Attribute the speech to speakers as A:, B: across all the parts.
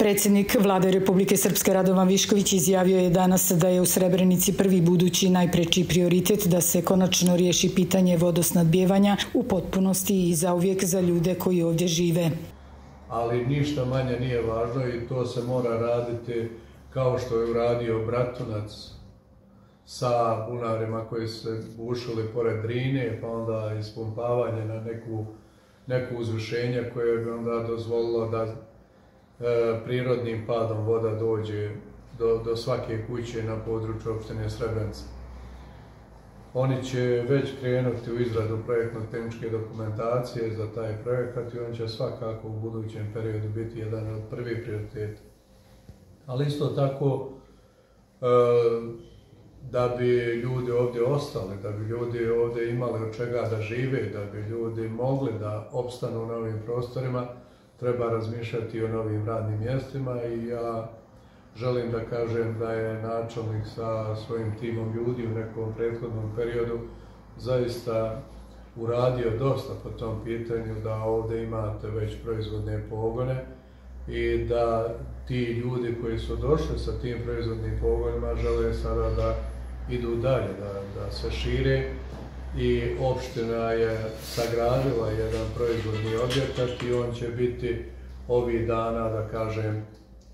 A: Predsednik vlade Republike Srpske Radovan Višković izjavio je danas da je u Srebrenici prvi budući najpreči prioritet da se konačno riješi pitanje vodosnadbjevanja u potpunosti i zauvijek za ljude koji ovdje žive.
B: Ali ništa manje nije važno i to se mora raditi kao što je uradio Bratunac sa bunarima koji se bušili pored Drine, pa onda ispumpavanje na neku, neku uzvišenje koje bi onda dozvolilo da prirodnim padom voda dođe do, do svake kuće na području opštine Srebrenica. Oni će već krenuti u izradu projektno-tehničke dokumentacije za taj projekat i on će svakako u budućem periodu biti jedan od prvih prioriteta. Ali isto tako, e, da bi ljudi ovdje ostali, da bi ljudi ovdje imali od čega da žive, da bi ljudi mogli da opstanu na ovim prostorima, treba razmišljati o novim radnim mjestima i ja želim da kažem da je načelnik sa svojim timom ljudi u nekom prethodnom periodu zaista uradio dosta po tom pitanju da ovdje imate već proizvodne pogone i da ti ljudi koji su došli sa tim proizvodnim pogonima žele sada da idu dalje, da, da se šire i opština je sagradila jedan proizvodni objekat i on će biti ovih dana, da kažem,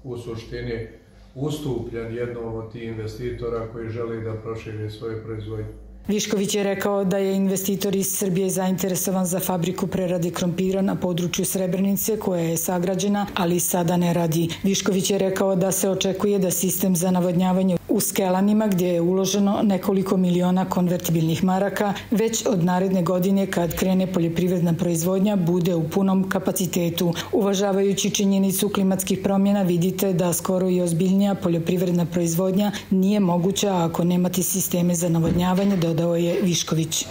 B: u suštini ustupljen jednom od tih investitora koji želi da proširi svoje proizvodnje.
A: Višković je rekao da je investitor iz Srbije zainteresovan za fabriku prerade krompira na području Srebrenice koja je sagrađena, ali sada ne radi. Višković je rekao da se očekuje da sistem za navodnjavanje u Skelanima gdje je uloženo nekoliko miliona konvertibilnih maraka već od naredne godine kad krene poljoprivredna proizvodnja bude u punom kapacitetu. Uvažavajući činjenicu klimatskih promjena vidite da skoro i ozbiljnija poljoprivredna proizvodnja nije moguća ako nemate sisteme za navodnjavanje, dodao je Višković.